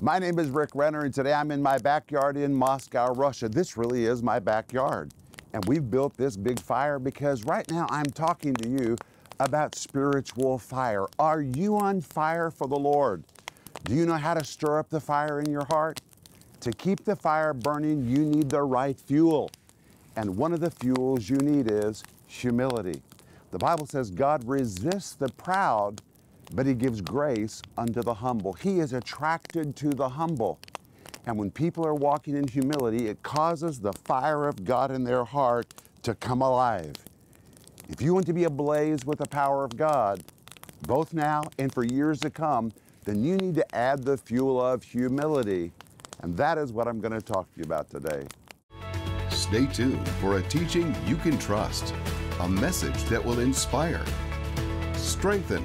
My name is Rick Renner, and today I'm in my backyard in Moscow, Russia. This really is my backyard. And we've built this big fire because right now I'm talking to you about spiritual fire. Are you on fire for the Lord? Do you know how to stir up the fire in your heart? To keep the fire burning, you need the right fuel. And one of the fuels you need is humility. The Bible says God resists the proud, but He gives grace unto the humble. He is attracted to the humble. And when people are walking in humility, it causes the fire of God in their heart to come alive. If you want to be ablaze with the power of God, both now and for years to come, then you need to add the fuel of humility. And that is what I'm going to talk to you about today. Stay tuned for a teaching you can trust, a message that will inspire, strengthen,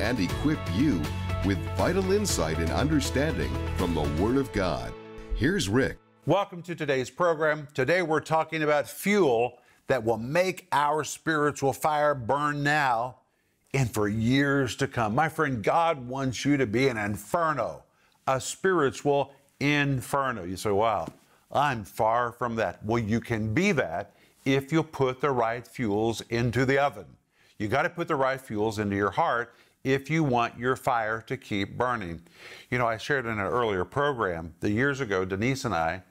and equip you with vital insight and understanding from the Word of God. Here's Rick. Welcome to today's program. Today we're talking about fuel that will make our spiritual fire burn now and for years to come. My friend, God wants you to be an inferno, a spiritual inferno. You say, wow, I'm far from that. Well, you can be that if you put the right fuels into the oven. You got to put the right fuels into your heart if you want your fire to keep burning. You know, I shared in an earlier program that years ago, Denise and I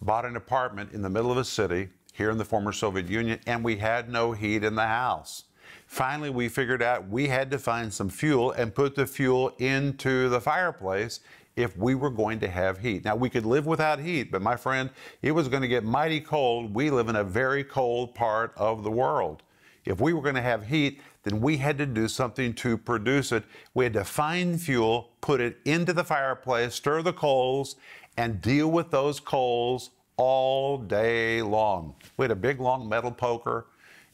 bought an apartment in the middle of a city here in the former Soviet Union, and we had no heat in the house. Finally, we figured out we had to find some fuel and put the fuel into the fireplace if we were going to have heat. Now, we could live without heat, but my friend, it was going to get mighty cold. We live in a very cold part of the world. If we were going to have heat, then we had to do something to produce it. We had to find fuel, put it into the fireplace, stir the coals, and deal with those coals all day long. We had a big long metal poker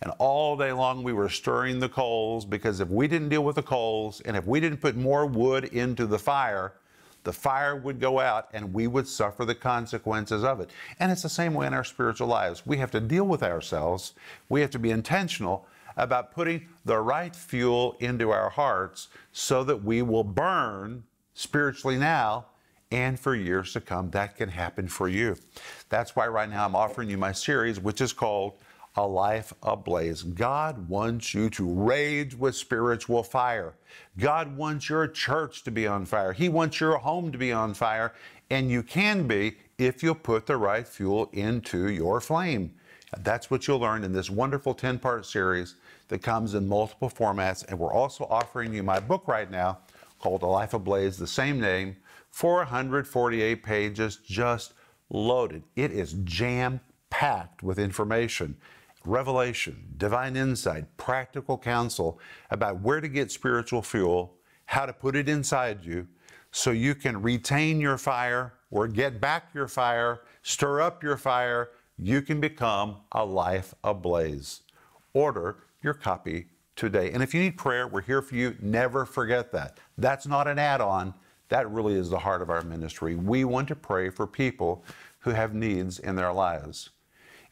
and all day long we were stirring the coals because if we didn't deal with the coals and if we didn't put more wood into the fire, the fire would go out and we would suffer the consequences of it. And it's the same way in our spiritual lives. We have to deal with ourselves. We have to be intentional about putting the right fuel into our hearts so that we will burn spiritually now and for years to come. That can happen for you. That's why right now I'm offering you my series, which is called a life ablaze. God wants you to rage with spiritual fire. God wants your church to be on fire. He wants your home to be on fire, and you can be if you put the right fuel into your flame. That's what you'll learn in this wonderful 10 part series that comes in multiple formats. And we're also offering you my book right now called A Life Ablaze, the same name, 448 pages, just loaded. It is jam packed with information revelation, divine insight, practical counsel about where to get spiritual fuel, how to put it inside you, so you can retain your fire or get back your fire, stir up your fire. You can become a life ablaze. Order your copy today. And if you need prayer, we're here for you. Never forget that. That's not an add on. That really is the heart of our ministry. We want to pray for people who have needs in their lives.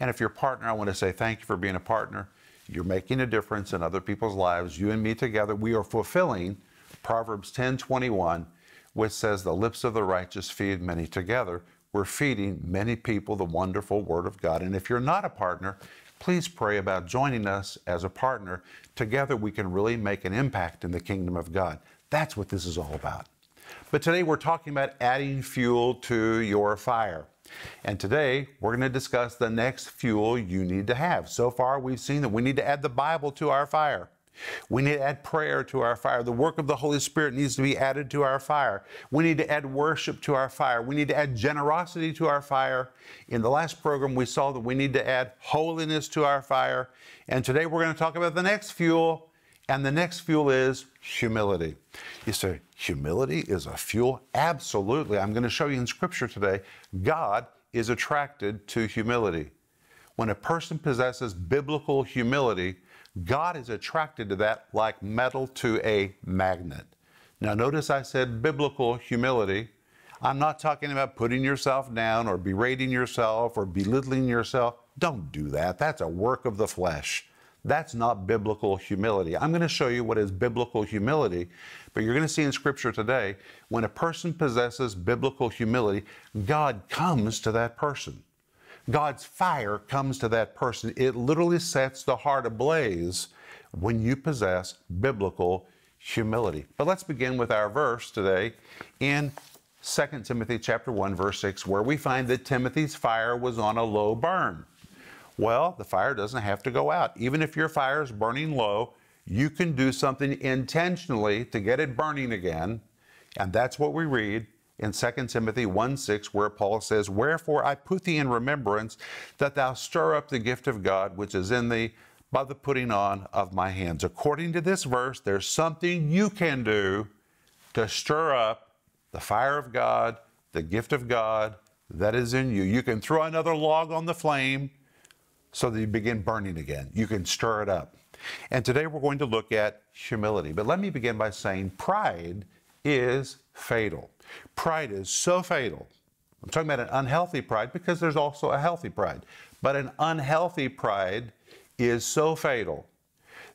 And if you're a partner, I want to say thank you for being a partner. You're making a difference in other people's lives. You and me together, we are fulfilling Proverbs 10:21, which says, "The lips of the righteous feed many together." We're feeding many people the wonderful Word of God. And if you're not a partner, please pray about joining us as a partner. Together, we can really make an impact in the kingdom of God. That's what this is all about. But today, we're talking about adding fuel to your fire. And today, we're going to discuss the next fuel you need to have. So far, we've seen that we need to add the Bible to our fire. We need to add prayer to our fire. The work of the Holy Spirit needs to be added to our fire. We need to add worship to our fire. We need to add generosity to our fire. In the last program, we saw that we need to add holiness to our fire. And today, we're going to talk about the next fuel. And the next fuel is humility. You say, humility is a fuel? Absolutely. I'm going to show you in Scripture today. God is attracted to humility. When a person possesses biblical humility, God is attracted to that like metal to a magnet. Now, notice I said biblical humility. I'm not talking about putting yourself down or berating yourself or belittling yourself. Don't do that. That's a work of the flesh. That's not biblical humility. I'm going to show you what is biblical humility, but you're going to see in Scripture today when a person possesses biblical humility, God comes to that person. God's fire comes to that person. It literally sets the heart ablaze when you possess biblical humility. But let's begin with our verse today in 2 Timothy chapter 1 verse 6 where we find that Timothy's fire was on a low burn. Well, the fire doesn't have to go out. Even if your fire is burning low, you can do something intentionally to get it burning again. And that's what we read in 2 Timothy 1 6, where Paul says, Wherefore I put thee in remembrance that thou stir up the gift of God which is in thee by the putting on of my hands. According to this verse, there's something you can do to stir up the fire of God, the gift of God that is in you. You can throw another log on the flame so that you begin burning again. You can stir it up. And today we're going to look at humility. But let me begin by saying pride is fatal. Pride is so fatal. I'm talking about an unhealthy pride because there's also a healthy pride. But an unhealthy pride is so fatal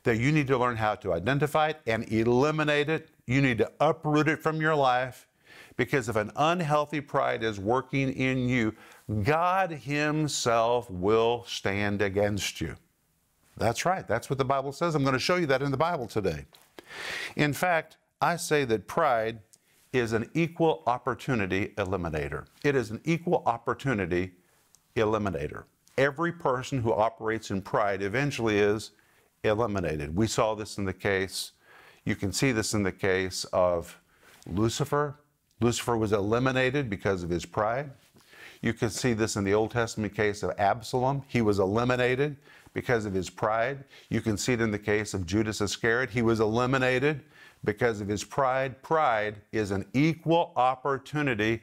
that you need to learn how to identify it and eliminate it. You need to uproot it from your life because if an unhealthy pride is working in you, God Himself will stand against you. That's right. That's what the Bible says. I'm going to show you that in the Bible today. In fact, I say that pride is an equal opportunity eliminator. It is an equal opportunity eliminator. Every person who operates in pride eventually is eliminated. We saw this in the case, you can see this in the case of Lucifer. Lucifer was eliminated because of his pride. You can see this in the Old Testament case of Absalom. He was eliminated because of his pride. You can see it in the case of Judas Iscariot. He was eliminated because of his pride. Pride is an equal opportunity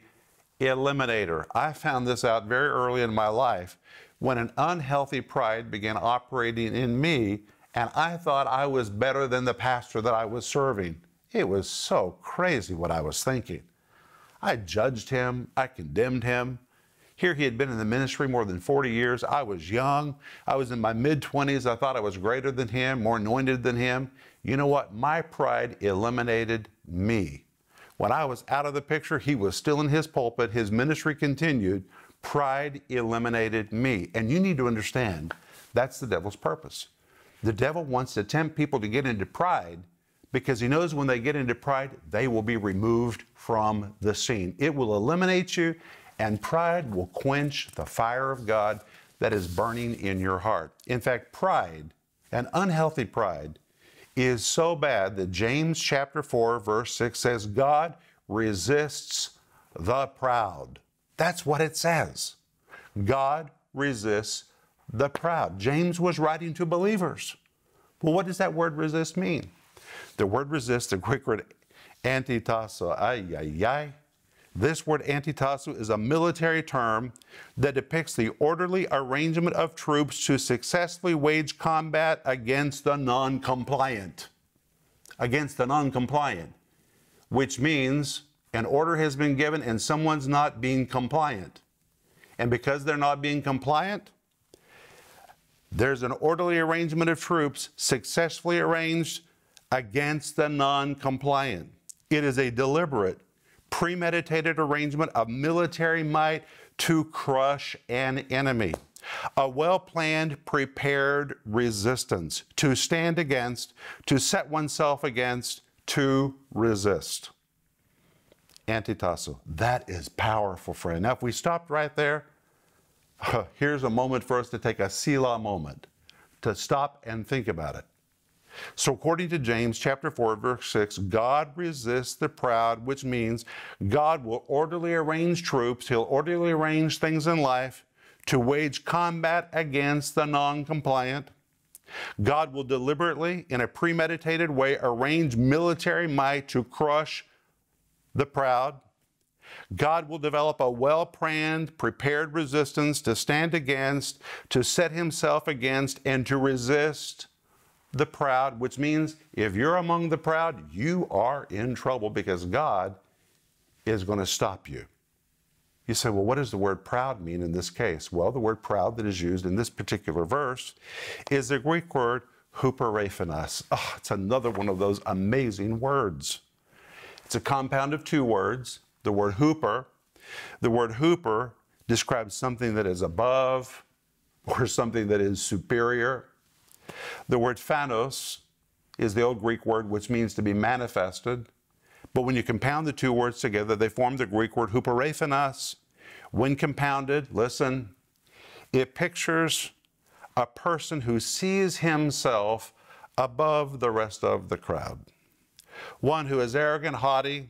eliminator. I found this out very early in my life when an unhealthy pride began operating in me, and I thought I was better than the pastor that I was serving. It was so crazy what I was thinking. I judged him, I condemned him. Here he had been in the ministry more than 40 years. I was young. I was in my mid 20s. I thought I was greater than him, more anointed than him. You know what? My pride eliminated me. When I was out of the picture, he was still in his pulpit. His ministry continued. Pride eliminated me. And you need to understand that's the devil's purpose. The devil wants to tempt people to get into pride because he knows when they get into pride, they will be removed from the scene. It will eliminate you and pride will quench the fire of God that is burning in your heart. In fact, pride, an unhealthy pride, is so bad that James chapter 4 verse 6 says God resists the proud. That's what it says. God resists the proud. James was writing to believers. Well, what does that word resist mean? The word resist, the Greek word antitasso, ay, ay, ay, this word antitasso is a military term that depicts the orderly arrangement of troops to successfully wage combat against the non compliant. Against the non compliant, which means an order has been given and someone's not being compliant. And because they're not being compliant, there's an orderly arrangement of troops successfully arranged against the non compliant. It is a deliberate, premeditated arrangement of military might to crush an enemy. A well planned, prepared resistance to stand against, to set oneself against, to resist. Antitasso. That is powerful, friend. Now, if we stopped right there, here's a moment for us to take a Selah moment, to stop and think about it. So, according to James chapter 4, verse 6, God resists the proud, which means God will orderly arrange troops, He'll orderly arrange things in life to wage combat against the non compliant. God will deliberately, in a premeditated way, arrange military might to crush the proud. God will develop a well planned, prepared resistance to stand against, to set himself against, and to resist the proud, which means if you're among the proud, you are in trouble because God is going to stop you. You say, well, what does the word proud mean in this case? Well, the word proud that is used in this particular verse is the Greek word huperephanos. Oh, ah, it's another one of those amazing words. It's a compound of two words. The word huper. The word huper describes something that is above or something that is superior. The word phanos is the old Greek word which means to be manifested. But when you compound the two words together, they form the Greek word huperephanos. When compounded, listen, it pictures a person who sees himself above the rest of the crowd. One who is arrogant, haughty,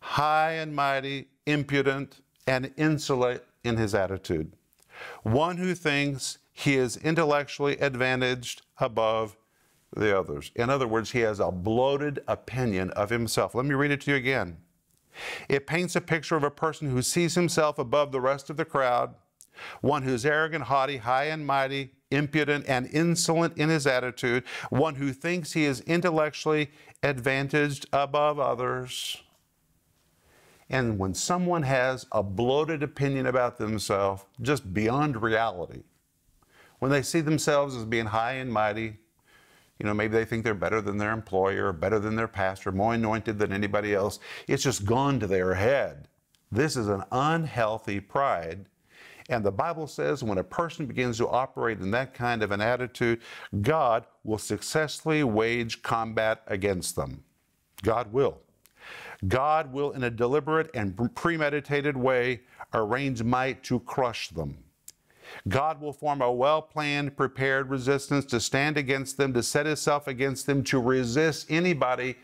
high and mighty, impudent, and insolent in his attitude. One who thinks he is intellectually advantaged above the others. In other words, he has a bloated opinion of himself. Let me read it to you again. It paints a picture of a person who sees himself above the rest of the crowd, one who's arrogant, haughty, high and mighty, impudent, and insolent in his attitude, one who thinks he is intellectually advantaged above others. And when someone has a bloated opinion about themselves, just beyond reality, when they see themselves as being high and mighty, you know, maybe they think they're better than their employer, better than their pastor, more anointed than anybody else. It's just gone to their head. This is an unhealthy pride. And the Bible says when a person begins to operate in that kind of an attitude, God will successfully wage combat against them. God will. God will, in a deliberate and premeditated way, arrange might to crush them. God will form a well planned, prepared resistance to stand against them, to set himself against them, to resist anybody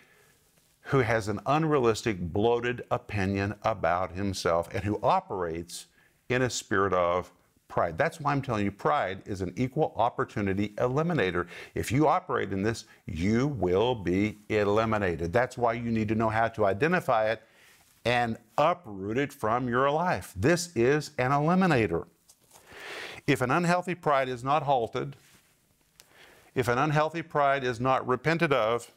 who has an unrealistic, bloated opinion about himself and who operates in a spirit of pride. That's why I'm telling you, pride is an equal opportunity eliminator. If you operate in this, you will be eliminated. That's why you need to know how to identify it and uproot it from your life. This is an eliminator. If an unhealthy pride is not halted, if an unhealthy pride is not repented of,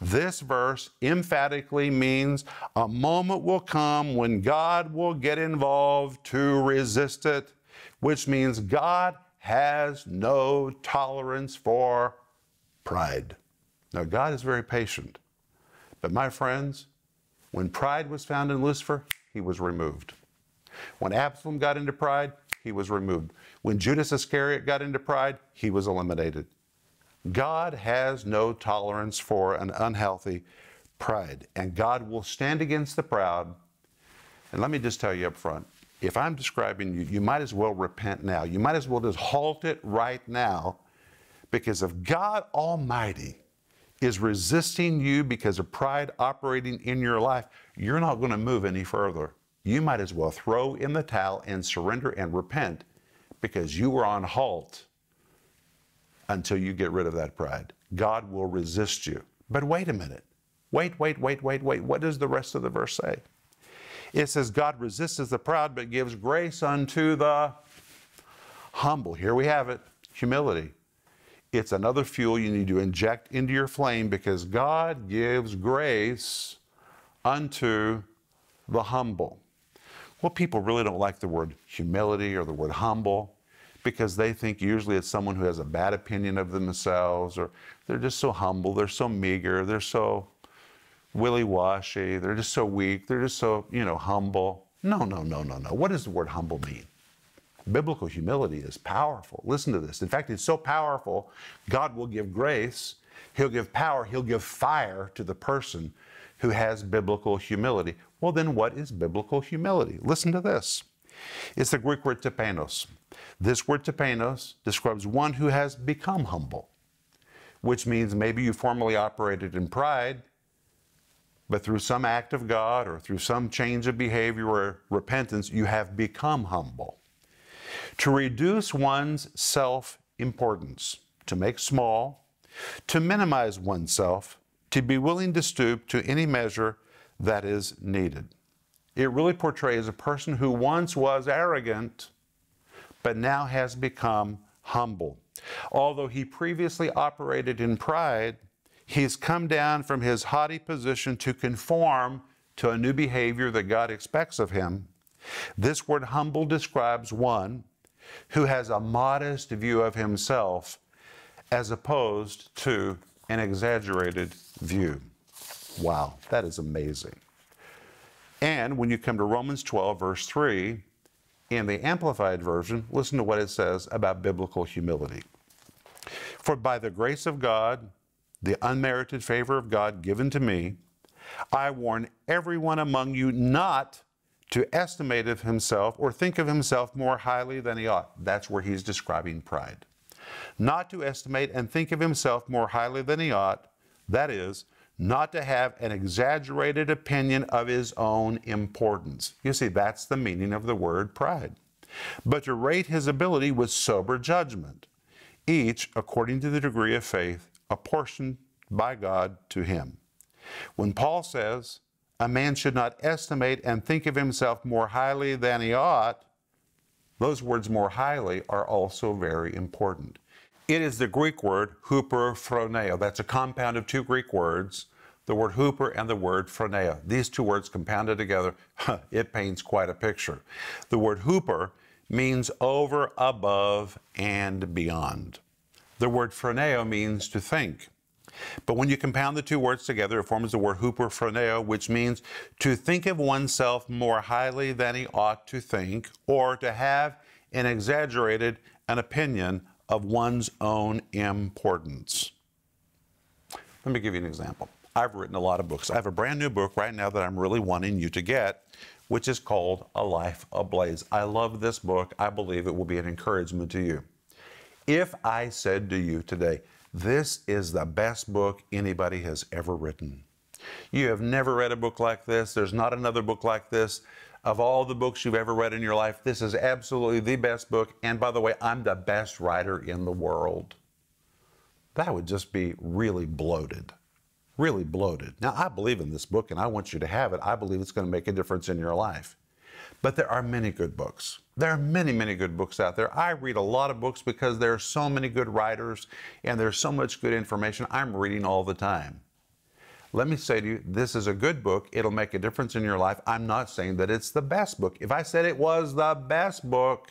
this verse emphatically means a moment will come when God will get involved to resist it which means God has no tolerance for pride. Now, God is very patient. But my friends, when pride was found in Lucifer, he was removed. When Absalom got into pride, he was removed. When Judas Iscariot got into pride, he was eliminated. God has no tolerance for an unhealthy pride, and God will stand against the proud. And let me just tell you up front if I'm describing you, you might as well repent now. You might as well just halt it right now because if God Almighty is resisting you because of pride operating in your life, you're not going to move any further. You might as well throw in the towel and surrender and repent because you were on halt until you get rid of that pride. God will resist you. But wait a minute. Wait, wait, wait, wait, wait. What does the rest of the verse say? It says, God resists the proud, but gives grace unto the humble. Here we have it humility. It's another fuel you need to inject into your flame because God gives grace unto the humble. Well, people really don't like the word humility or the word humble because they think usually it's someone who has a bad opinion of themselves or they're just so humble, they're so meager, they're so willy washy. They're just so weak. They're just so, you know, humble. No, no, no, no, no. What does the word humble mean? Biblical humility is powerful. Listen to this. In fact, it's so powerful, God will give grace, He'll give power, He'll give fire to the person who has biblical humility. Well, then, what is biblical humility? Listen to this. It's the Greek word tapeinos. This word tapeinos describes one who has become humble, which means maybe you formerly operated in pride but through some act of God or through some change of behavior or repentance, you have become humble. To reduce one's self importance, to make small, to minimize oneself, to be willing to stoop to any measure that is needed. It really portrays a person who once was arrogant, but now has become humble. Although he previously operated in pride, He's come down from his haughty position to conform to a new behavior that God expects of him. This word humble describes one who has a modest view of himself as opposed to an exaggerated view. Wow, that is amazing. And when you come to Romans 12, verse 3, in the Amplified Version, listen to what it says about biblical humility. For by the grace of God, the unmerited favor of God given to me, I warn everyone among you not to estimate of himself or think of himself more highly than he ought. That's where he's describing pride. Not to estimate and think of himself more highly than he ought, that is, not to have an exaggerated opinion of his own importance. You see, that's the meaning of the word pride. But to rate his ability with sober judgment, each according to the degree of faith apportioned by God to him. When Paul says, a man should not estimate and think of himself more highly than he ought, those words more highly are also very important. It is the Greek word huperphroneo. That's a compound of two Greek words, the word huper and the word phroneo. These two words compounded together, it paints quite a picture. The word huper means over, above, and beyond. The word phroneo means to think. But when you compound the two words together, it forms the word huperphroneo, which means to think of oneself more highly than he ought to think, or to have an exaggerated an opinion of one's own importance. Let me give you an example. I've written a lot of books. I have a brand new book right now that I'm really wanting you to get, which is called A Life Ablaze. I love this book. I believe it will be an encouragement to you. If I said to you today, this is the best book anybody has ever written. You have never read a book like this. There's not another book like this. Of all the books you've ever read in your life, this is absolutely the best book. And by the way, I'm the best writer in the world. That would just be really bloated. Really bloated. Now, I believe in this book and I want you to have it. I believe it's going to make a difference in your life. But there are many good books. There are many, many good books out there. I read a lot of books because there are so many good writers and there's so much good information I'm reading all the time. Let me say to you, this is a good book. It'll make a difference in your life. I'm not saying that it's the best book. If I said it was the best book,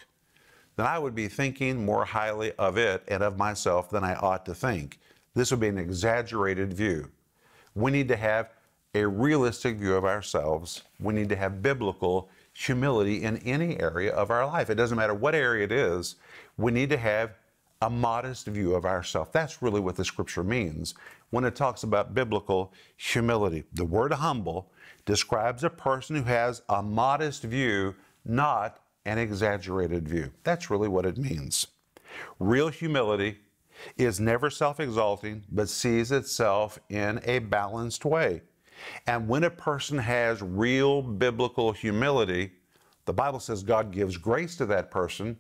then I would be thinking more highly of it and of myself than I ought to think. This would be an exaggerated view. We need to have a realistic view of ourselves. We need to have biblical humility in any area of our life. It doesn't matter what area it is, we need to have a modest view of ourselves. That's really what the scripture means when it talks about biblical humility. The word humble describes a person who has a modest view, not an exaggerated view. That's really what it means. Real humility is never self exalting, but sees itself in a balanced way. And when a person has real biblical humility, the Bible says God gives grace to that person,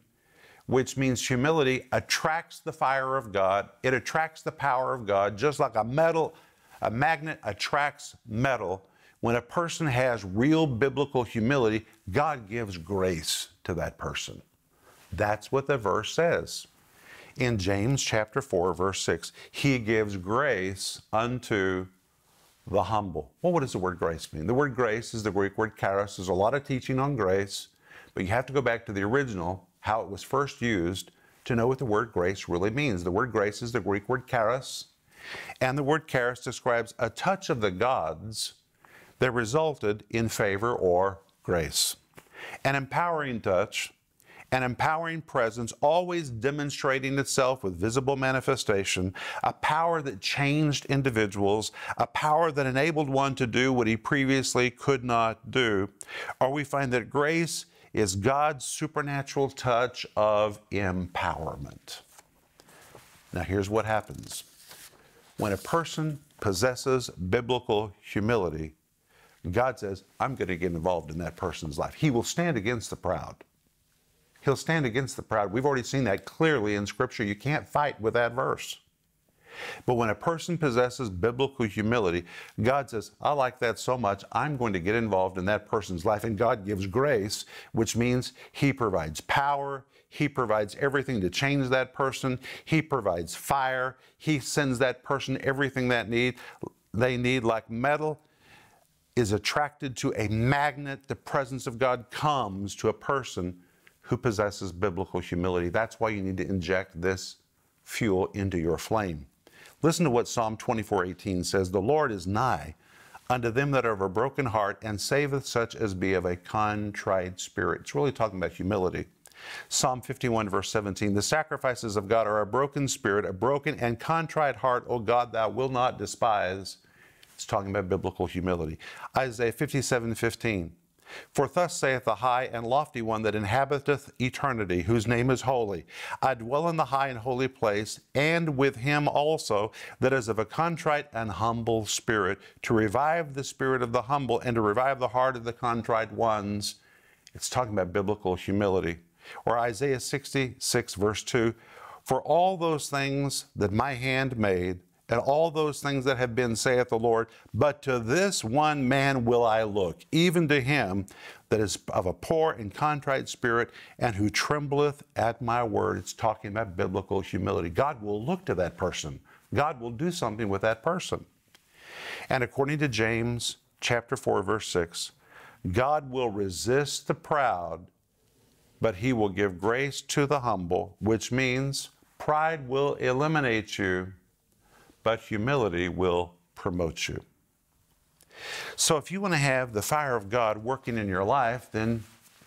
which means humility attracts the fire of God. It attracts the power of God, just like a metal, a magnet attracts metal. When a person has real biblical humility, God gives grace to that person. That's what the verse says. In James chapter 4, verse 6, he gives grace unto the humble. Well, what does the word grace mean? The word grace is the Greek word charis. There's a lot of teaching on grace, but you have to go back to the original, how it was first used, to know what the word grace really means. The word grace is the Greek word charis, and the word charis describes a touch of the gods that resulted in favor or grace. An empowering touch an empowering presence, always demonstrating itself with visible manifestation, a power that changed individuals, a power that enabled one to do what he previously could not do. Or we find that grace is God's supernatural touch of empowerment. Now, here's what happens when a person possesses biblical humility, God says, I'm going to get involved in that person's life. He will stand against the proud. He'll stand against the proud. We've already seen that clearly in Scripture. You can't fight with that verse. But when a person possesses biblical humility, God says, I like that so much, I'm going to get involved in that person's life. And God gives grace, which means He provides power, He provides everything to change that person, He provides fire, He sends that person everything that need, they need, like metal is attracted to a magnet. The presence of God comes to a person who possesses biblical humility. That's why you need to inject this fuel into your flame. Listen to what Psalm 24:18 says, "The Lord is nigh unto them that are of a broken heart and saveth such as be of a contrite spirit." It's really talking about humility. Psalm 51, verse 17 The sacrifices of God are a broken spirit, a broken and contrite heart, O God, thou wilt not despise. It's talking about biblical humility. Isaiah 57, 15 For thus saith the high and lofty one that inhabiteth eternity, whose name is holy. I dwell in the high and holy place, and with him also that is of a contrite and humble spirit, to revive the spirit of the humble and to revive the heart of the contrite ones. It's talking about biblical humility. Or Isaiah 66, verse 2 For all those things that my hand made, and all those things that have been, saith the Lord, but to this one man will I look, even to him that is of a poor and contrite spirit, and who trembleth at my word. It's talking about biblical humility. God will look to that person. God will do something with that person. And according to James chapter 4, verse 6, God will resist the proud but he will give grace to the humble, which means pride will eliminate you, but humility will promote you. So, if you want to have the fire of God working in your life, then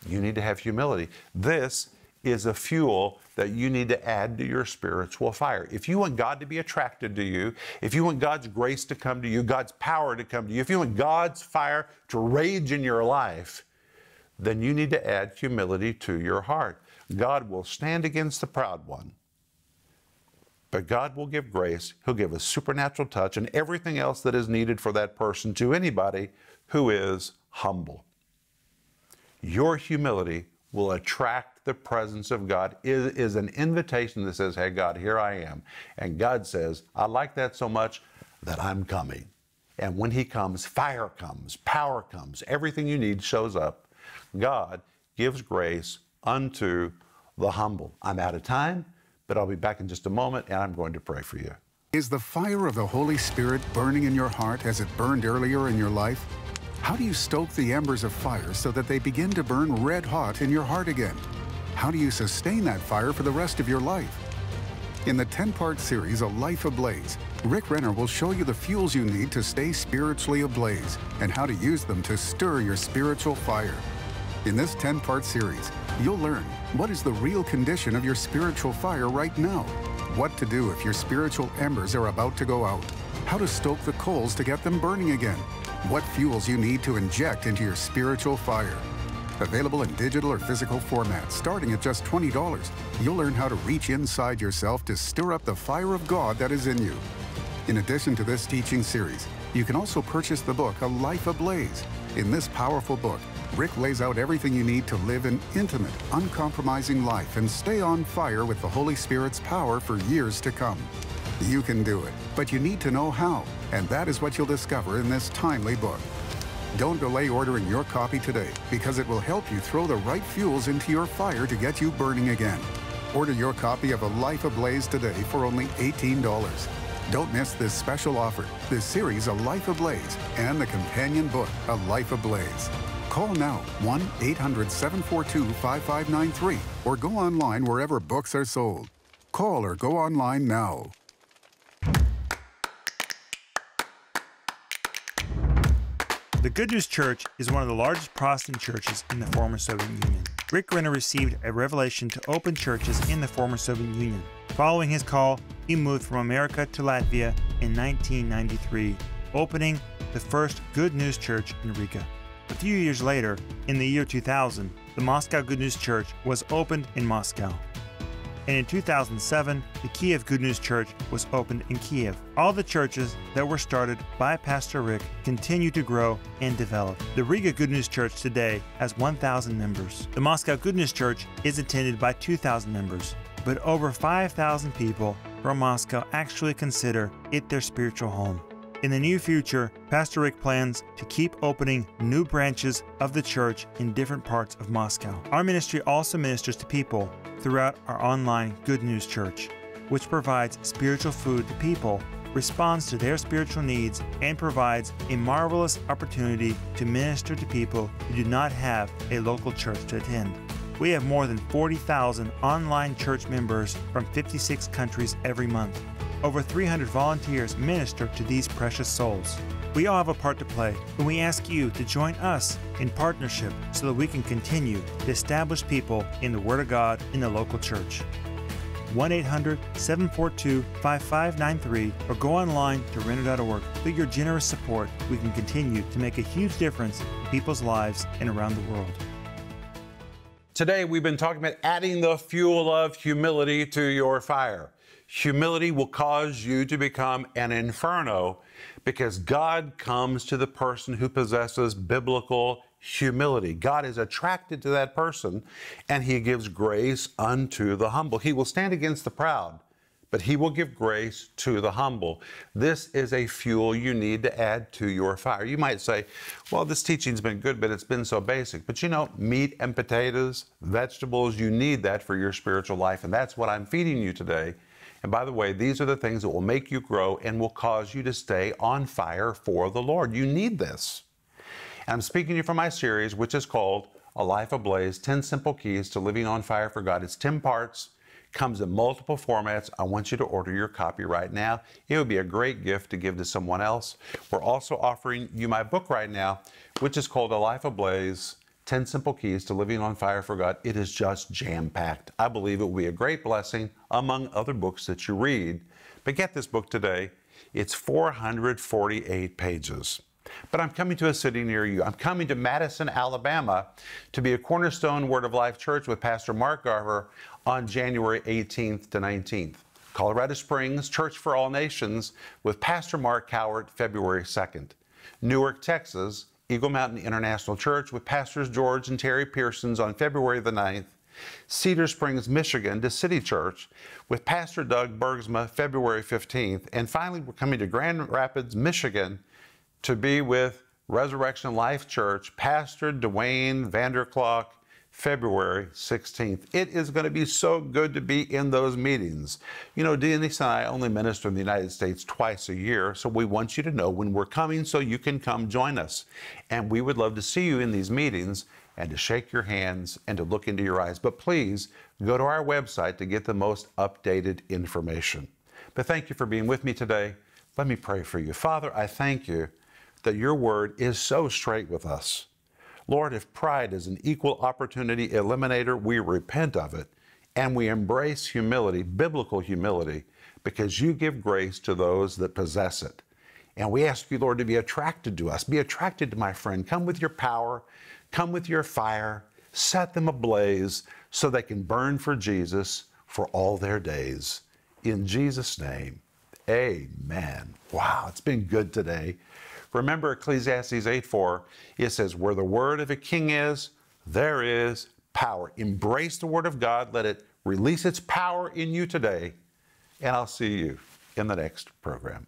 you need to have humility. This is a fuel that you need to add to your spiritual fire. If you want God to be attracted to you, if you want God's grace to come to you, God's power to come to you, if you want God's fire to rage in your life, then you need to add humility to your heart. God will stand against the proud one, but God will give grace. He'll give a supernatural touch and everything else that is needed for that person to anybody who is humble. Your humility will attract the presence of God. It is an invitation that says, Hey, God, here I am. And God says, I like that so much that I'm coming. And when He comes, fire comes, power comes, everything you need shows up. God gives grace unto the humble. I'm out of time, but I'll be back in just a moment and I'm going to pray for you. Is the fire of the Holy Spirit burning in your heart as it burned earlier in your life? How do you stoke the embers of fire so that they begin to burn red hot in your heart again? How do you sustain that fire for the rest of your life? In the 10 part series, A Life Ablaze, Rick Renner will show you the fuels you need to stay spiritually ablaze and how to use them to stir your spiritual fire. In this 10 part series, you'll learn what is the real condition of your spiritual fire right now, what to do if your spiritual embers are about to go out, how to stoke the coals to get them burning again, what fuels you need to inject into your spiritual fire. Available in digital or physical format, starting at just $20, you'll learn how to reach inside yourself to stir up the fire of God that is in you. In addition to this teaching series, you can also purchase the book A Life Ablaze. In this powerful book, Rick lays out everything you need to live an intimate, uncompromising life and stay on fire with the Holy Spirit's power for years to come. You can do it, but you need to know how, and that is what you'll discover in this timely book. Don't delay ordering your copy today because it will help you throw the right fuels into your fire to get you burning again. Order your copy of A Life Ablaze today for only $18. Don't miss this special offer, this series, A Life Ablaze, and the companion book, A Life Ablaze. Call now 1 800 742 5593 or go online wherever books are sold. Call or go online now. The Good News Church is one of the largest Protestant churches in the former Soviet Union. Rick Renner received a revelation to open churches in the former Soviet Union. Following his call, he moved from America to Latvia in 1993, opening the first Good News Church in Riga. A few years later, in the year 2000, the Moscow Good News Church was opened in Moscow. And in 2007, the Kiev Good News Church was opened in Kiev. All the churches that were started by Pastor Rick continue to grow and develop. The Riga Good News Church today has 1,000 members. The Moscow Good News Church is attended by 2,000 members, but over 5,000 people from Moscow actually consider it their spiritual home. In the near future, Pastor Rick plans to keep opening new branches of the church in different parts of Moscow. Our ministry also ministers to people throughout our online Good News Church, which provides spiritual food to people, responds to their spiritual needs, and provides a marvelous opportunity to minister to people who do not have a local church to attend. We have more than 40,000 online church members from 56 countries every month. Over 300 volunteers minister to these precious souls. We all have a part to play, and we ask you to join us in partnership so that we can continue to establish people in the Word of God in the local church. 1 800 742 5593 or go online to renner.org. Through your generous support, we can continue to make a huge difference in people's lives and around the world. Today, we've been talking about adding the fuel of humility to your fire. Humility will cause you to become an inferno because God comes to the person who possesses biblical humility. God is attracted to that person and he gives grace unto the humble. He will stand against the proud, but he will give grace to the humble. This is a fuel you need to add to your fire. You might say, well, this teaching's been good, but it's been so basic. But you know, meat and potatoes, vegetables, you need that for your spiritual life. And that's what I'm feeding you today. And by the way, these are the things that will make you grow and will cause you to stay on fire for the Lord. You need this. And I'm speaking to you from my series, which is called A Life Ablaze 10 Simple Keys to Living on Fire for God. It's 10 parts, comes in multiple formats. I want you to order your copy right now. It would be a great gift to give to someone else. We're also offering you my book right now, which is called A Life Ablaze 10 Simple Keys to Living on Fire for God. It is just jam packed. I believe it will be a great blessing among other books that you read. But get this book today. It's 448 pages. But I'm coming to a city near you. I'm coming to Madison, Alabama to be a Cornerstone Word of Life Church with Pastor Mark Garver on January 18th to 19th. Colorado Springs Church for All Nations with Pastor Mark Cowart February 2nd. Newark, Texas, Eagle Mountain International Church with Pastors George and Terri Pearsons on February the 9th. Cedar Springs, Michigan to City Church with Pastor Doug Bergsma February 15th. And finally, we're coming to Grand Rapids, Michigan to be with Resurrection Life Church, Pastor Duane Vander Klok, February 16th. It is going to be so good to be in those meetings. You know, Denise and I only minister in the United States twice a year, so we want you to know when we're coming so you can come join us. And we would love to see you in these meetings and to shake your hands and to look into your eyes. But please go to our website to get the most updated information. But thank you for being with me today. Let me pray for you. Father, I thank you that your word is so straight with us. Lord, if pride is an equal opportunity eliminator, we repent of it and we embrace humility, biblical humility, because you give grace to those that possess it. And we ask you, Lord, to be attracted to us. Be attracted to my friend. Come with your power, come with your fire, set them ablaze so they can burn for Jesus for all their days. In Jesus' name, amen. Wow, it's been good today. Remember Ecclesiastes 8 4, it says, Where the word of a king is, there is power. Embrace the word of God, let it release its power in you today, and I'll see you in the next program.